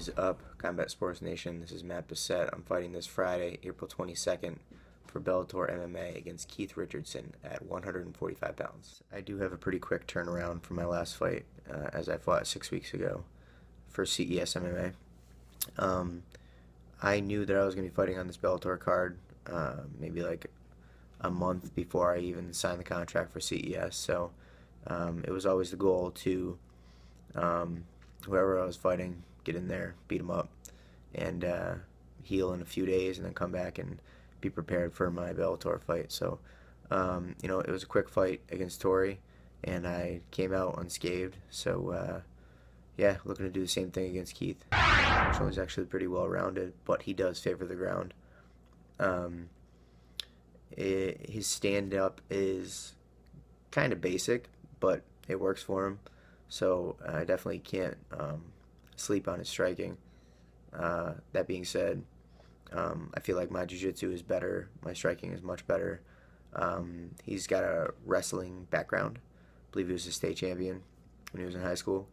is up, Combat Sports Nation? This is Matt Bessette. I'm fighting this Friday, April 22nd, for Bellator MMA against Keith Richardson at 145 pounds. I do have a pretty quick turnaround from my last fight, uh, as I fought six weeks ago for CES MMA. Um, I knew that I was going to be fighting on this Bellator card uh, maybe like a month before I even signed the contract for CES. So um, it was always the goal to um, whoever I was fighting, get in there, beat them up, and uh, heal in a few days, and then come back and be prepared for my Bellator fight. So um, you know, it was a quick fight against Tori, and I came out unscathed. So uh, yeah, looking to do the same thing against Keith. He's actually pretty well rounded, but he does favor the ground. Um, it, his stand up is kind of basic, but it works for him. So I definitely can't um, sleep on his striking. Uh, that being said, um, I feel like my jiu-jitsu is better. My striking is much better. Um, he's got a wrestling background. I believe he was a state champion when he was in high school,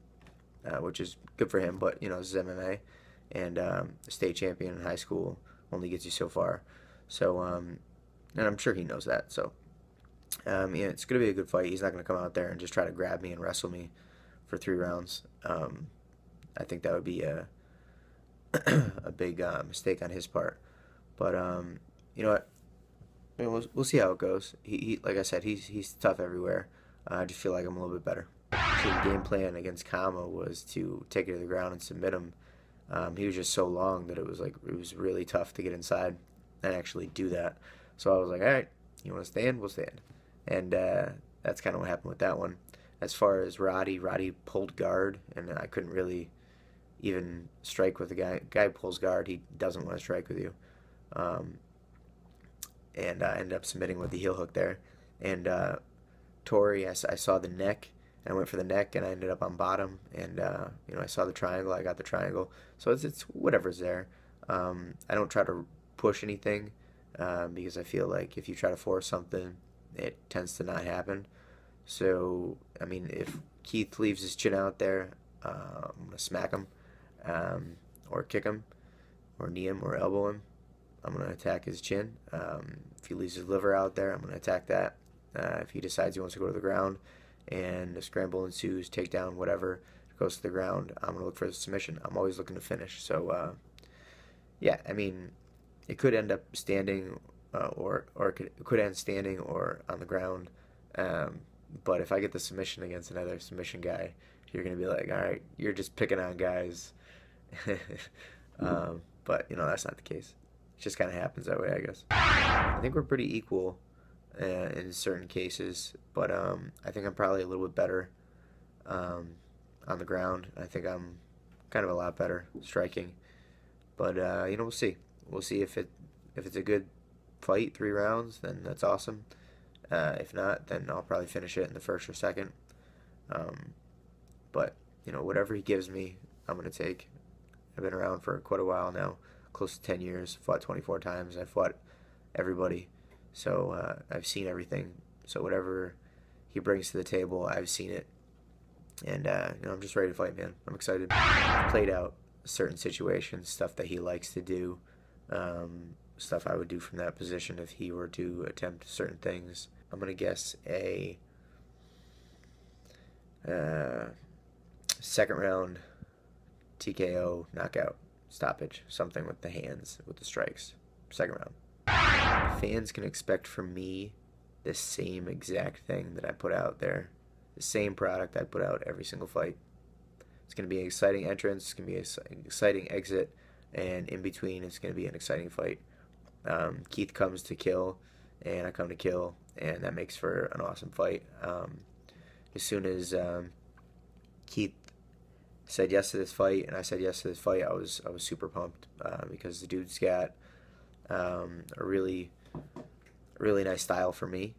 uh, which is good for him. But you know, this is MMA, and um, a state champion in high school only gets you so far. So, um, and I'm sure he knows that. So, um, yeah, it's going to be a good fight. He's not going to come out there and just try to grab me and wrestle me for three rounds. Um, I think that would be a a big uh, mistake on his part. But um, you know what? I mean, we'll, we'll see how it goes. He, he, like I said, he's he's tough everywhere. Uh, I just feel like I'm a little bit better. So the game plan against Kama was to take it to the ground and submit him. Um, he was just so long that it was like it was really tough to get inside and actually do that. So I was like, all right, you want to stand? We'll stand. And uh, that's kind of what happened with that one. As far as Roddy, Roddy pulled guard, and I couldn't really even strike with the guy. Guy pulls guard, he doesn't want to strike with you. Um, and I ended up submitting with the heel hook there. And uh, Tori, I, I saw the neck, I went for the neck, and I ended up on bottom. And uh, you know, I saw the triangle, I got the triangle. So it's it's whatever's there. Um, I don't try to push anything um, because I feel like if you try to force something, it tends to not happen. So, I mean, if Keith leaves his chin out there, uh, I'm to smack him um, or kick him or knee him or elbow him. I'm going to attack his chin. Um, if he leaves his liver out there, I'm going to attack that. Uh, if he decides he wants to go to the ground and a scramble ensues, takedown, whatever, goes to the ground, I'm going to look for the submission. I'm always looking to finish. So, uh, yeah, I mean, it could end up standing uh, or or it could, it could end standing or on the ground. Um, but if I get the submission against another submission guy, you're gonna be like, all right, you're just picking on guys. um, but you know that's not the case. It just kind of happens that way, I guess. I think we're pretty equal uh, in certain cases, but um, I think I'm probably a little bit better um, on the ground. I think I'm kind of a lot better striking, but uh, you know we'll see we'll see if it if it's a good fight, three rounds, then that's awesome. Uh, if not, then I'll probably finish it in the first or second. Um, but you know, whatever he gives me, I'm gonna take. I've been around for quite a while now, close to ten years. Fought 24 times. I fought everybody, so uh, I've seen everything. So whatever he brings to the table, I've seen it, and uh, you know, I'm just ready to fight, man. I'm excited. I've Played out certain situations, stuff that he likes to do um, stuff I would do from that position if he were to attempt certain things. I'm gonna guess a uh, second round TKO knockout stoppage, something with the hands with the strikes. Second round. Fans can expect from me the same exact thing that I put out there, the same product I put out every single fight. It's gonna be an exciting entrance. It's gonna be an exciting exit and in between it's going to be an exciting fight. Um, Keith comes to kill, and I come to kill, and that makes for an awesome fight. Um, as soon as um, Keith said yes to this fight, and I said yes to this fight, I was I was super pumped uh, because the dude's got um, a really really nice style for me,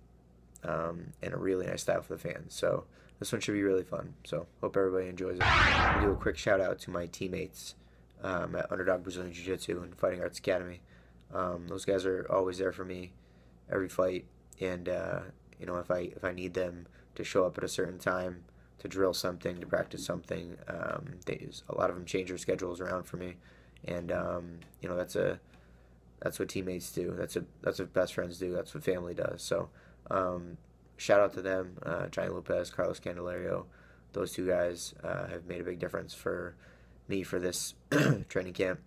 um, and a really nice style for the fans. So this one should be really fun. So hope everybody enjoys it. I'll do a quick shout out to my teammates um, at Underdog Brazilian Jiu Jitsu and Fighting Arts Academy. Um, those guys are always there for me every fight, and uh, you know if I if I need them to show up at a certain time to drill something, to practice something. Um, they, a lot of them change their schedules around for me, and um, you know that's a that's what teammates do. That's a that's what best friends do. That's what family does. So um, shout out to them, uh, Johnny Lopez, Carlos Candelario. Those two guys uh, have made a big difference for me for this training camp,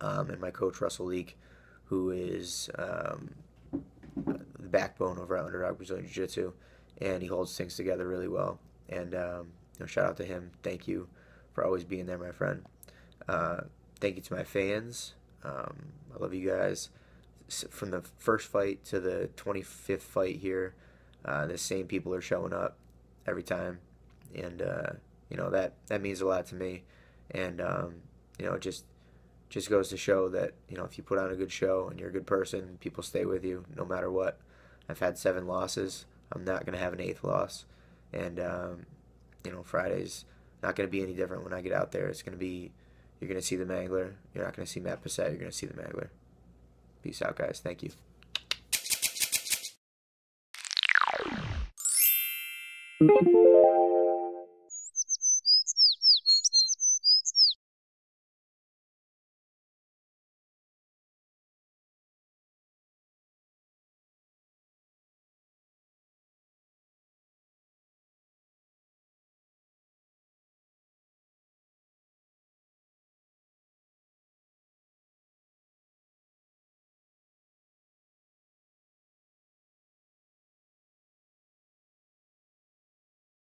um, and my coach Russell Leak, who is um, the backbone over at Underdog Brazilian Jiu Jitsu, and he holds things together really well. And um, you know, shout out to him. Thank you for always being there, my friend. Uh, thank you to my fans. Um, I love you guys. From the first fight to the 25th fight here, uh, the same people are showing up every time, and uh, you know that that means a lot to me. And um, you know, just just goes to show that you know if you put on a good show and you're a good person, people stay with you no matter what. I've had seven losses. I'm not gonna have an eighth loss, and um, you know Friday's not gonna be any different when I get out there. It's gonna be you're going to see the Mangler. You're not going to see Matt Bessette. You're going to see the Mangler. Peace out, guys. Thank you.